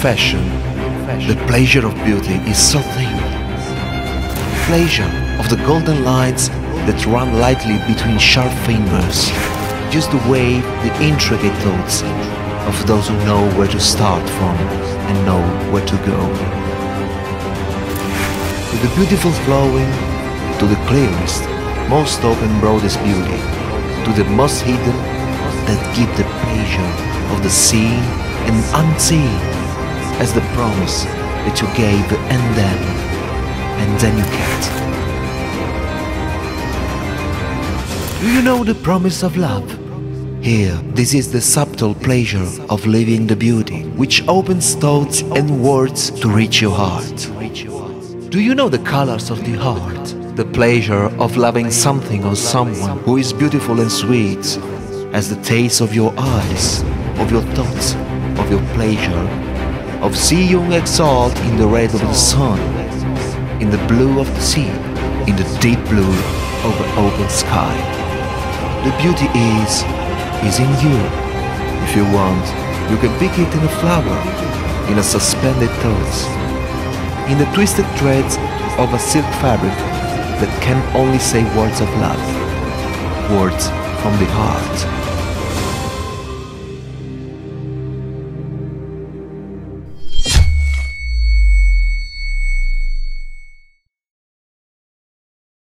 confession, the pleasure of beauty is so thin. Pleasure of the golden lines that run lightly between sharp fingers, just the way the intricate thoughts of those who know where to start from and know where to go. To the beautiful flowing, to the clearest, most open broadest beauty, to the most hidden that give the pleasure of the seen and unseen as the promise that you gave and then, and then you kept. Do you know the promise of love? Here, this is the subtle pleasure of living the beauty, which opens thoughts and words to reach your heart. Do you know the colors of the heart? The pleasure of loving something or someone who is beautiful and sweet, as the taste of your eyes, of your thoughts, of your pleasure, of see exalt in the red of the sun, in the blue of the sea, in the deep blue of the open sky. The beauty is, is in you. If you want, you can pick it in a flower, in a suspended thoughts, in the twisted threads of a silk fabric that can only say words of love, words from the heart.